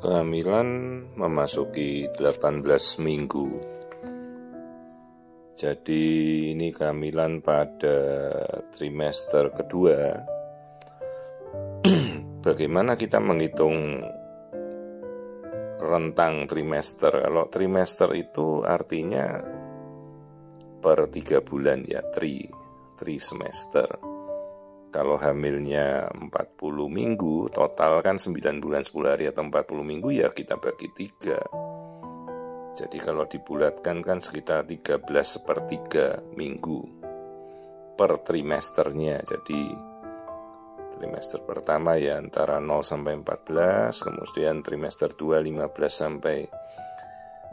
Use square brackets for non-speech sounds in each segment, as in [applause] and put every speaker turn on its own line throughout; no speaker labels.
Kehamilan memasuki 18 minggu. Jadi ini kehamilan pada trimester kedua. [clears throat] Bagaimana kita menghitung rentang trimester? Kalau trimester itu artinya per tiga bulan ya, tri, tri semester. Kalau hamilnya 40 minggu, total kan 9 bulan 10 hari atau 40 minggu ya kita bagi 3. Jadi kalau dibulatkan kan sekitar 13 sepertiga minggu per trimesternya. Jadi trimester pertama ya antara 0 sampai 14, kemudian trimester 2 15 sampai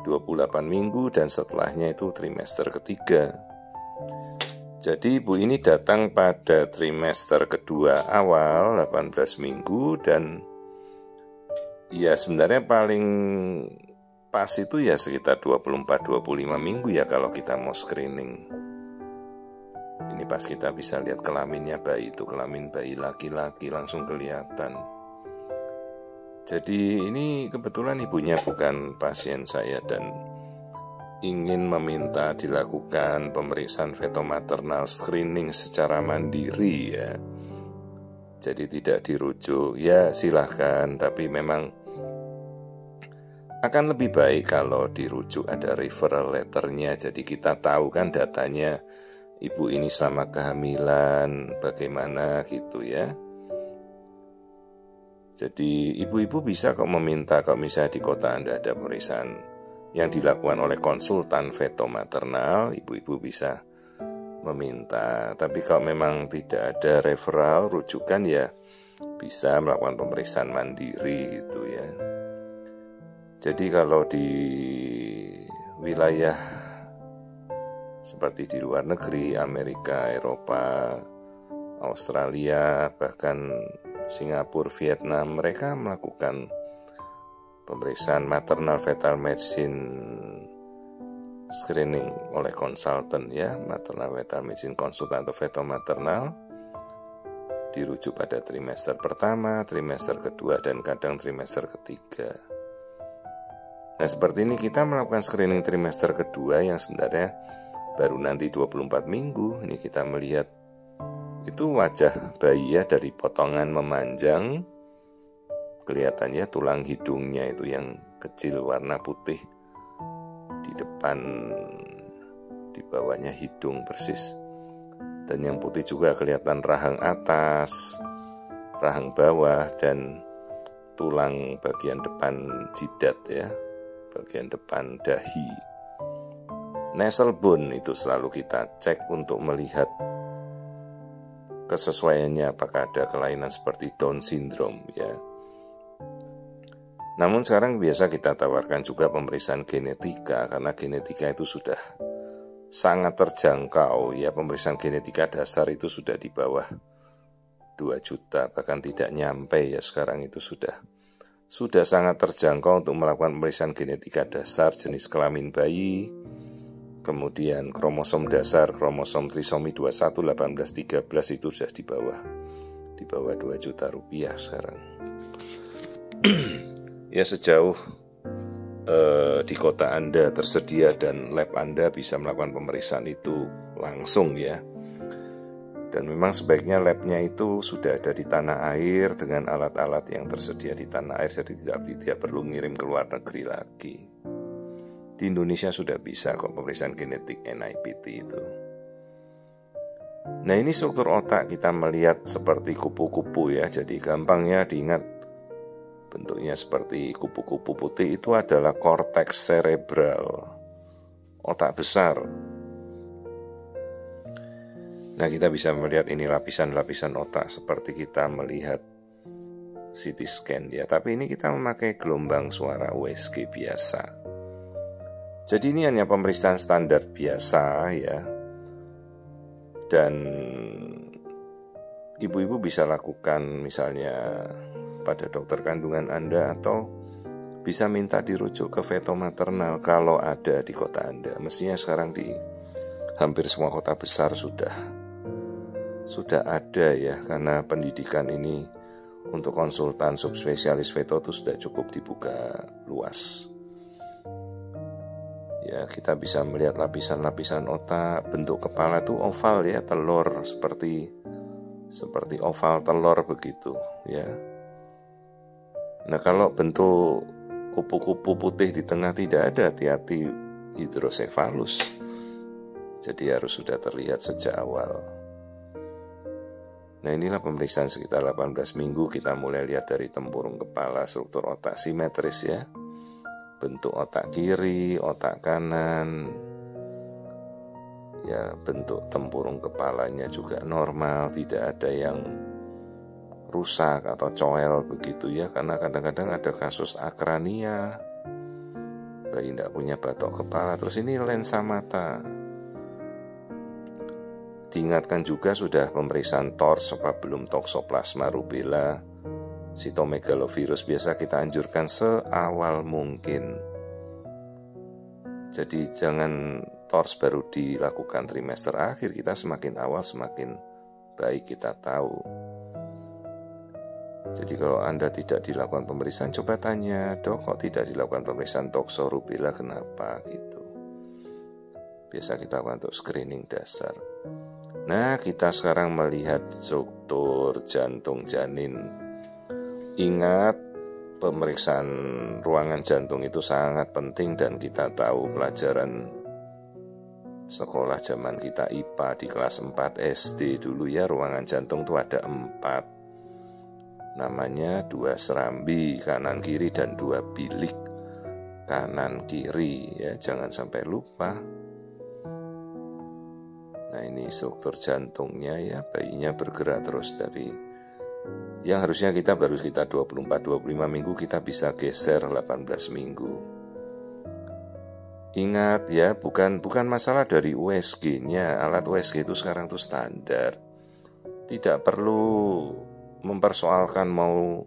28 minggu dan setelahnya itu trimester ketiga jadi ibu ini datang pada trimester kedua awal 18 minggu dan ya sebenarnya paling pas itu ya sekitar 24-25 minggu ya kalau kita mau screening. Ini pas kita bisa lihat kelaminnya bayi itu kelamin bayi laki-laki langsung kelihatan. Jadi ini kebetulan ibunya bukan pasien saya dan ingin meminta dilakukan pemeriksaan feto maternal screening secara mandiri ya. Jadi tidak dirujuk, ya silahkan, tapi memang akan lebih baik kalau dirujuk ada referral letternya. Jadi kita tahu kan datanya ibu ini selama kehamilan, bagaimana gitu ya. Jadi ibu-ibu bisa kok meminta kalau misalnya di kota Anda ada pemeriksaan yang dilakukan oleh konsultan veto maternal, ibu-ibu bisa meminta. Tapi kalau memang tidak ada referral, rujukan ya bisa melakukan pemeriksaan mandiri gitu ya. Jadi kalau di wilayah seperti di luar negeri, Amerika, Eropa, Australia, bahkan Singapura, Vietnam, mereka melakukan pemeriksaan maternal fetal medicine screening oleh konsultan ya maternal fetal medicine konsultan atau fetal maternal dirujuk pada trimester pertama, trimester kedua dan kadang trimester ketiga. Nah seperti ini kita melakukan screening trimester kedua yang sebenarnya baru nanti 24 minggu. Ini kita melihat itu wajah bayi ya dari potongan memanjang kelihatannya tulang hidungnya itu yang kecil warna putih. Di depan di bawahnya hidung persis. Dan yang putih juga kelihatan rahang atas rahang bawah dan tulang bagian depan jidat ya bagian depan dahi. Nasal bone itu selalu kita cek untuk melihat kesesuaiannya apakah ada kelainan seperti Down syndrome ya namun sekarang biasa kita tawarkan juga pemeriksaan genetika karena genetika itu sudah sangat terjangkau. Ya pemeriksaan genetika dasar itu sudah di bawah 2 juta bahkan tidak nyampe. Ya sekarang itu sudah sudah sangat terjangkau untuk melakukan pemeriksaan genetika dasar jenis kelamin bayi. Kemudian kromosom dasar kromosom trisomi 21 18 13 itu sudah di bawah di bawah 2 juta rupiah sekarang ya sejauh uh, di kota Anda tersedia dan lab Anda bisa melakukan pemeriksaan itu langsung ya. Dan memang sebaiknya labnya itu sudah ada di tanah air dengan alat-alat yang tersedia di tanah air, jadi tidak, tidak perlu ngirim ke luar negeri lagi. Di Indonesia sudah bisa kok pemeriksaan genetik NIPT itu. Nah ini struktur otak kita melihat seperti kupu-kupu ya, jadi gampangnya diingat bentuknya seperti kupu-kupu putih itu adalah korteks cerebral, otak besar. Nah, kita bisa melihat ini lapisan-lapisan otak seperti kita melihat CT scan ya, tapi ini kita memakai gelombang suara USG biasa. Jadi ini hanya pemeriksaan standar biasa ya. Dan ibu-ibu bisa lakukan misalnya pada dokter kandungan Anda atau bisa minta dirujuk ke veto maternal kalau ada di kota Anda. Mestinya sekarang di hampir semua kota besar sudah sudah ada ya karena pendidikan ini untuk konsultan subspesialis veto itu sudah cukup dibuka luas. Ya, kita bisa melihat lapisan-lapisan otak, bentuk kepala itu oval ya, telur seperti seperti oval telur begitu, ya. Nah, kalau bentuk kupu-kupu putih di tengah tidak ada, hati-hati hidrosefalus. Jadi harus sudah terlihat sejak awal. Nah inilah pemeriksaan sekitar 18 minggu kita mulai lihat dari tempurung kepala, struktur otak simetris ya. Bentuk otak kiri, otak kanan, ya bentuk tempurung kepalanya juga normal, tidak ada yang rusak atau coel begitu ya karena kadang-kadang ada kasus akrania bayi tidak punya batok kepala terus ini lensa mata Diingatkan juga sudah pemeriksaan TORS sebab belum toksoplasma rubella, sitomegalovirus biasa kita anjurkan seawal mungkin. Jadi jangan TORS baru dilakukan trimester akhir, kita semakin awal semakin baik kita tahu. Jadi kalau Anda tidak dilakukan pemeriksaan, coba tanya, dok kok tidak dilakukan pemeriksaan tokso rubella kenapa gitu. Biasa kita lakukan untuk screening dasar. Nah, kita sekarang melihat struktur jantung janin. Ingat, pemeriksaan ruangan jantung itu sangat penting dan kita tahu pelajaran sekolah zaman kita IPA di kelas 4 SD dulu ya ruangan jantung itu ada empat namanya dua serambi kanan kiri dan dua bilik kanan kiri ya jangan sampai lupa Nah ini struktur jantungnya ya bayinya bergerak terus dari yang harusnya kita baru kita 24-25 minggu kita bisa geser 18 minggu. Ingat ya, bukan bukan masalah dari USG-nya. Alat USG itu sekarang tuh standar. Tidak perlu mempersoalkan mau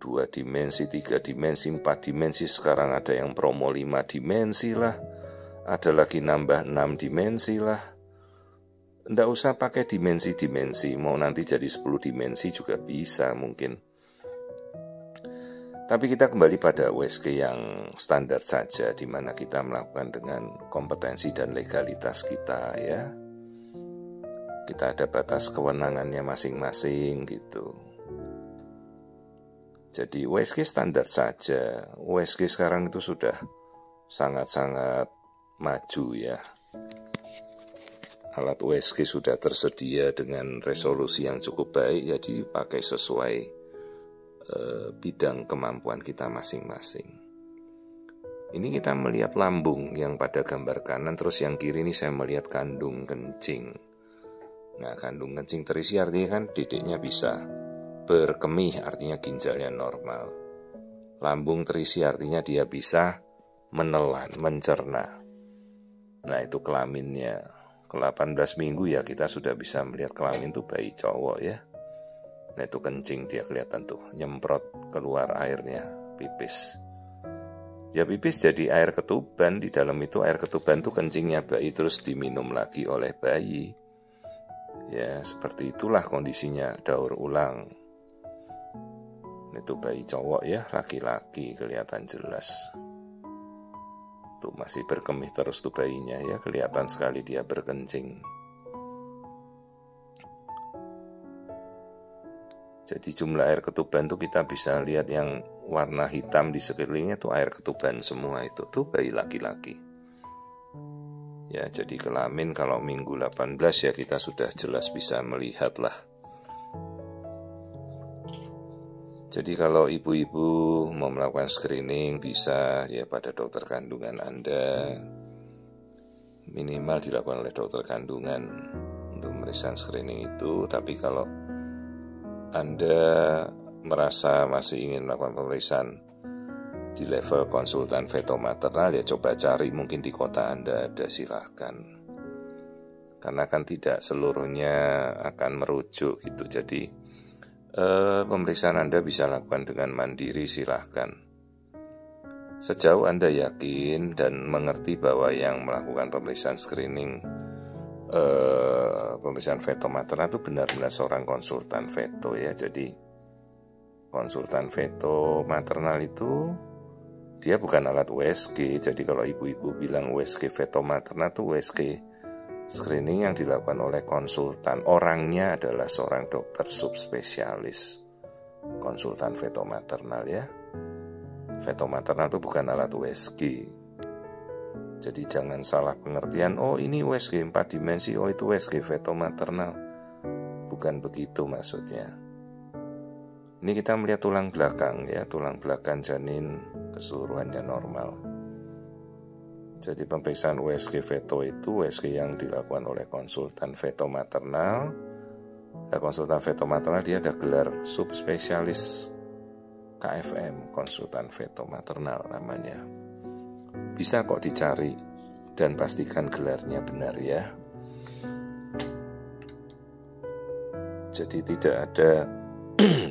dua dimensi, tiga dimensi, empat dimensi. Sekarang ada yang promo lima dimensi lah. Ada lagi nambah enam dimensi lah Nggak usah pakai dimensi-dimensi, mau nanti jadi 10 dimensi juga bisa mungkin. Tapi kita kembali pada USG yang standar saja, di mana kita melakukan dengan kompetensi dan legalitas kita ya. Kita ada batas kewenangannya masing-masing gitu. Jadi USG standar saja. USG sekarang itu sudah sangat-sangat maju ya alat USG sudah tersedia dengan resolusi yang cukup baik, jadi pakai sesuai uh, bidang kemampuan kita masing-masing. Ini kita melihat lambung yang pada gambar kanan, terus yang kiri ini saya melihat kandung kencing. Nah, kandung kencing terisi artinya kan didiknya bisa berkemih, artinya ginjalnya normal. Lambung terisi artinya dia bisa menelan, mencerna. Nah, itu kelaminnya ke 18 minggu ya kita sudah bisa melihat kelamin tuh bayi cowok ya. Nah itu kencing dia kelihatan tuh nyemprot keluar airnya pipis. Ya pipis jadi air ketuban di dalam itu air ketuban tuh kencingnya bayi terus diminum lagi oleh bayi. Ya seperti itulah kondisinya daur ulang. Itu bayi cowok ya laki-laki kelihatan jelas. Tuh masih berkemih terus tuh bayinya ya kelihatan sekali dia berkencing. Jadi jumlah air ketuban tuh kita bisa lihat yang warna hitam di sekelilingnya tuh air ketuban semua itu. Tuh bayi laki-laki ya jadi kelamin kalau minggu 18 ya kita sudah jelas bisa melihat lah Jadi kalau ibu-ibu mau melakukan screening bisa ya pada dokter kandungan Anda minimal dilakukan oleh dokter kandungan untuk pemeriksaan screening itu. Tapi kalau Anda merasa masih ingin melakukan pemeriksaan di level konsultan feto maternal ya coba cari mungkin di kota Anda ada silahkan karena kan tidak seluruhnya akan merujuk gitu jadi eh, pemeriksaan Anda bisa lakukan dengan mandiri silahkan. Sejauh Anda yakin dan mengerti bahwa yang melakukan pemeriksaan screening eh, pemeriksaan veto maternal itu benar-benar seorang konsultan veto ya. Jadi konsultan veto maternal itu dia bukan alat USG. Jadi kalau ibu-ibu bilang USG veto maternal itu USG screening yang dilakukan oleh konsultan. Orangnya adalah seorang dokter subspesialis konsultan veto maternal ya. Veto maternal itu bukan alat USG. Jadi jangan salah pengertian, oh ini USG 4 dimensi, oh itu USG veto maternal. Bukan begitu maksudnya. Ini kita melihat tulang belakang ya, tulang belakang janin keseluruhannya normal. Jadi pemeriksaan USG veto itu USG yang dilakukan oleh konsultan veto maternal. Nah, konsultan veto maternal dia ada gelar subspesialis KFM, konsultan veto maternal namanya. Bisa kok dicari dan pastikan gelarnya benar ya. Jadi tidak ada [clears throat]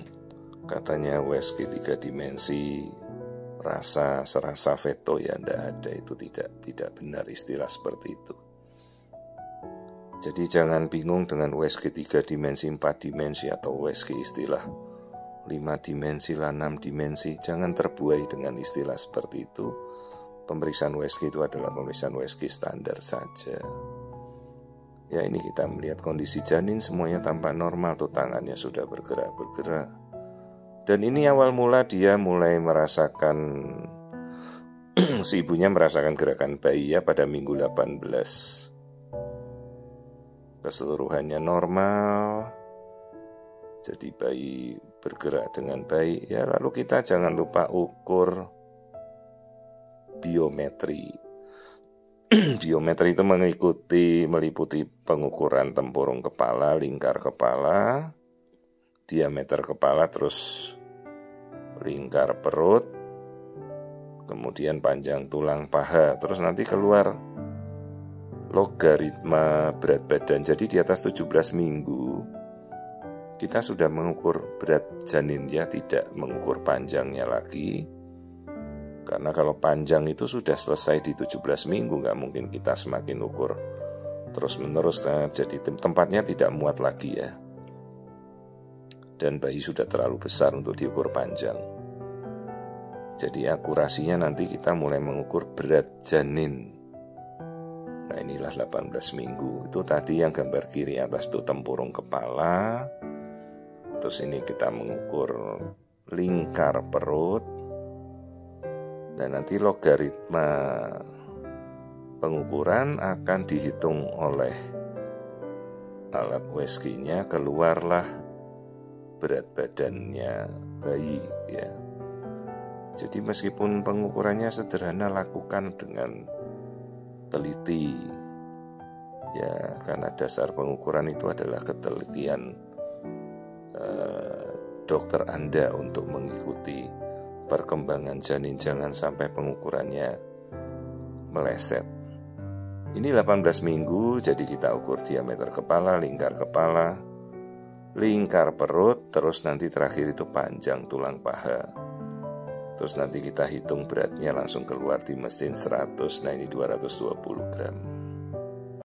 katanya USG tiga dimensi rasa serasa veto ya ndak ada itu tidak tidak benar istilah seperti itu. Jadi jangan bingung dengan USG 3 dimensi, 4 dimensi atau USG istilah 5 dimensi lah 6 dimensi. Jangan terbuai dengan istilah seperti itu. Pemeriksaan USG itu adalah pemeriksaan USG standar saja. Ya ini kita melihat kondisi janin semuanya tampak normal tuh tangannya sudah bergerak-bergerak dan ini awal mula dia mulai merasakan [clears throat] si ibunya merasakan gerakan bayi ya pada minggu 18. Keseluruhannya normal. Jadi bayi bergerak dengan baik ya lalu kita jangan lupa ukur biometri. [clears throat] biometri itu mengikuti meliputi pengukuran tempurung kepala, lingkar kepala, diameter kepala terus lingkar perut kemudian panjang tulang paha terus nanti keluar logaritma berat badan. Jadi di atas 17 minggu kita sudah mengukur berat janin ya tidak mengukur panjangnya lagi. Karena kalau panjang itu sudah selesai di 17 minggu nggak mungkin kita semakin ukur terus menerus nah, jadi tempatnya tidak muat lagi ya dan bayi sudah terlalu besar untuk diukur panjang. Jadi akurasinya nanti kita mulai mengukur berat janin. Nah inilah 18 minggu. Itu tadi yang gambar kiri atas itu tempurung kepala. Terus ini kita mengukur lingkar perut. Dan nanti logaritma pengukuran akan dihitung oleh alat USG-nya keluarlah berat badannya bayi ya. Jadi meskipun pengukurannya sederhana lakukan dengan teliti ya karena dasar pengukuran itu adalah ketelitian eh, dokter Anda untuk mengikuti perkembangan janin jangan sampai pengukurannya meleset. Ini 18 minggu jadi kita ukur diameter kepala, lingkar kepala, lingkar perut, terus nanti terakhir itu panjang tulang paha. Terus nanti kita hitung beratnya langsung keluar di mesin 100, nah ini 220 gram.